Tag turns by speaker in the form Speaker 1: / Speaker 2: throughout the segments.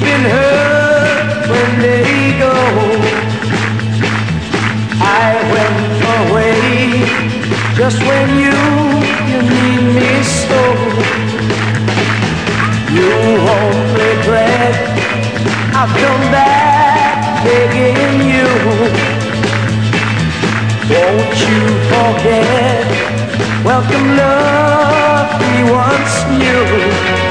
Speaker 1: Been hurt when they go. I went away just when you you need me so. You won't regret I've come back begging you. Won't you forget? Welcome, love, we once knew.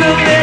Speaker 1: the